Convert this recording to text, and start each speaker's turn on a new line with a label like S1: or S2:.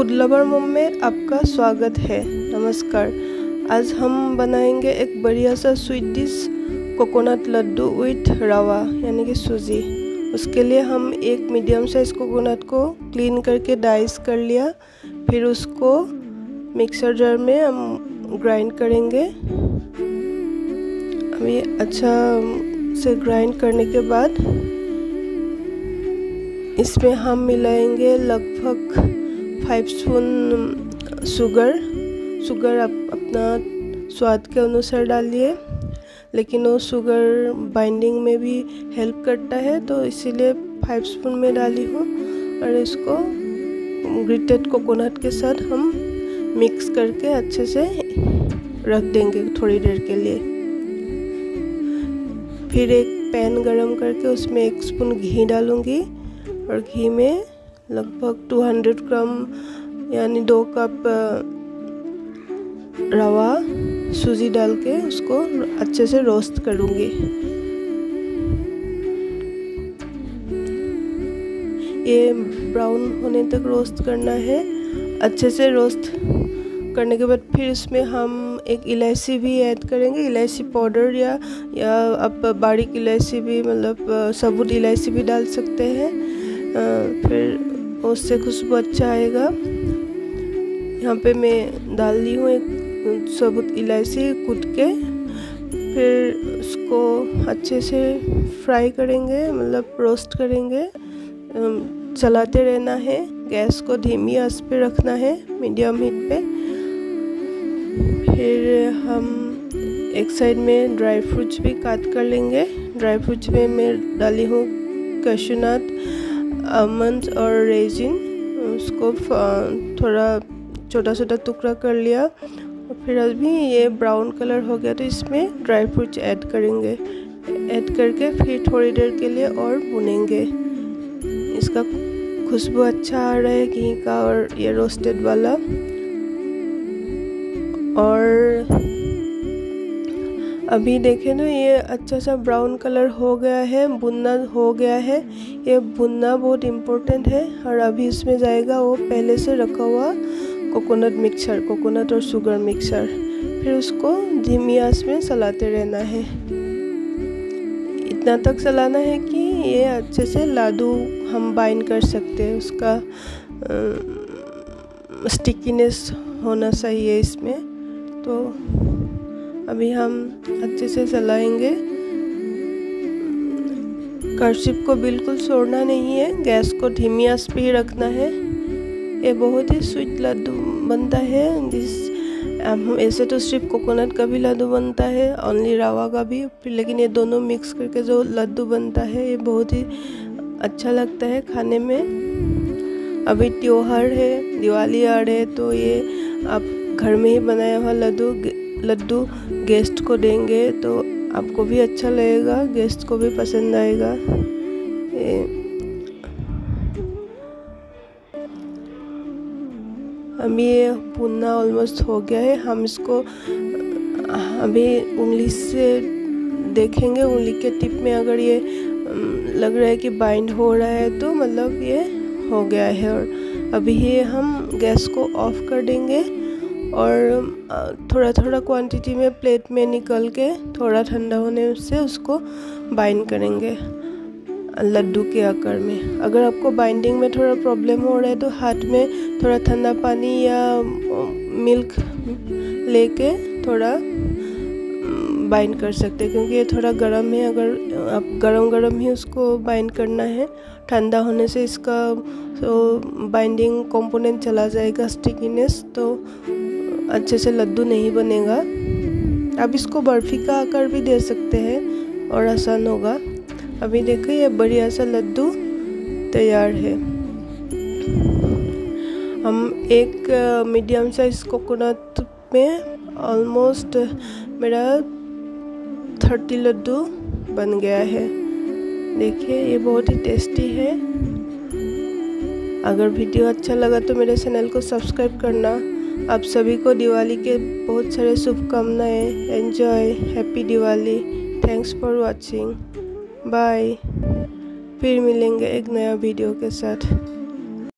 S1: Food lover मोम में आपका स्वागत है। नमस्कार। आज हम बनाएँगे एक बढ़िया सा sweet dish coconut laddoo with rava, यानी कि सूजी उसके लिए हम एक मीडियम साइज़ कोकोनट को क्लीन करके डाइस कर लिया। फिर उसको मिक्सर जार में हम ग्राइंड करेंगे। अभी अच्छा से ग्राइंड करने के बाद इसमें हम मिलाएँगे लगभग फाइव स्पून शुगर शुगर आप अपना स्वाद के अनुसार डालिए, लेकिन वो शुगर बाइंडिंग में भी हेल्प करता है तो इसीलिए फाइव स्पून में डाली हूँ। और इसको ग्रिटेड कोकोनट के साथ हम मिक्स करके अच्छे से रख देंगे थोड़ी देर के लिए। फिर एक पैन गरम करके उसमें एक स्पून घी डालूँगी, और घी में लगभग 200 ग्राम यानी दो कप रवा सूजी डाल के उसको अच्छे से रोस्ट करूँगी। ये ब्राउन होने तक रोस्ट करना है। अच्छे से रोस्ट करने के बाद फिर इसमें हम एक इलायची भी ऐड करेंगे। इलायची पाउडर या या आप बारीक इलायची भी मतलब सबूत इलायची भी डाल सकते हैं। फिर उससे खुशबू अच्छा आएगा यहाँ पे मैं डाल दी हूँ एक सबूत इलायची कूट के। फिर उसको अच्छे से फ्राई करेंगे मतलब रोस्ट करेंगे। चलाते रहना है, गैस को धीमी आँच पे रखना है, मीडियम हीट पे। फिर हम एक साइड में ड्राई फ्रूट्स भी काट कर लेंगे। ड्राई फ्रूट्स में मैं डाली हूँ कशुनाथ आमंड और रेजिन उसको थोड़ा छोटा छोटा टुकड़ा कर लिया। और फिर अभी ये ब्राउन कलर हो गया तो इसमें ड्राई फ्रूट्स ऐड करेंगे। ऐड करके फिर थोड़ी देर के लिए और भुनेंगे इसका खुशबू अच्छा आ रहा है घी का और ये रोस्टेड वाला। और अभी देखें ना, ये अच्छा सा ब्राउन कलर हो गया है बुनना हो गया है। ये बुनना बहुत इम्पोर्टेंट है और अभी इसमें जाएगा वो पहले से रखा हुआ कोकोनट मिक्सर कोकोनट और शुगर मिक्सर फिर उसको धीमी आँच में चलाते रहना है। इतना तक चलाना है कि ये अच्छे से लाडू हम बाइंड कर सकते हैं, उसका स्टिकीनेस होना चाहिए इसमें। तो अभी हम अच्छे से चलाएँगे। कर्शिप को बिल्कुल छोड़ना नहीं है गैस को धीमी आँच पे ही रखना है। ये बहुत ही स्वीट लड्डू बनता है, जिस ऐसे तो सिर्फ़ कोकोनट का भी लड्डू बनता है ओनली रावा का भी, लेकिन ये दोनों मिक्स करके जो लड्डू बनता है, ये बहुत ही अच्छा लगता है खाने में। अभी त्योहार है, दिवाली आ रहे तो ये आप घर में ही बनाया हुआ लड्डू लड्डू गेस्ट को देंगे तो आपको भी अच्छा लगेगा गेस्ट को भी पसंद आएगा। अभी ये भुनना ऑलमोस्ट हो गया है। हम इसको, अभी उंगली से देखेंगे। उंगली के टिप में अगर ये लग रहा है कि बाइंड हो रहा है तो मतलब ये हो गया है। और अभी ये हम गैस को ऑफ़ कर देंगे। और थोड़ा थोड़ा क्वांटिटी में प्लेट में निकल के थोड़ा ठंडा होने से उसको बाइंड करेंगे, लड्डू के आकार में। अगर आपको बाइंडिंग में थोड़ा प्रॉब्लम हो रहा है तो हाथ में थोड़ा ठंडा पानी या मिल्क लेके थोड़ा बाइंड कर सकते हैं, क्योंकि ये थोड़ा गर्म है। अगर आप गरम गरम ही उसको बाइंड करना है, ठंडा होने से इसका तो बाइंडिंग कंपोनेंट चला जाएगा स्टिकीनेस तो अच्छे से लड्डू नहीं बनेगा। आप इसको बर्फ़ी का आकार भी दे सकते हैं और आसान होगा। अभी देखो ये बढ़िया सा लड्डू तैयार है। हम एक मीडियम साइज़ कोकोनट में ऑलमोस्ट मेरा थर्टी लड्डू बन गया है। देखिए, ये बहुत ही टेस्टी है। अगर वीडियो अच्छा लगा तो मेरे चैनल को सब्सक्राइब करना। आप सभी को दिवाली के बहुत सारे शुभकामनाएँ enjoy happy Diwali thanks for watching bye फिर मिलेंगे एक नया वीडियो के साथ।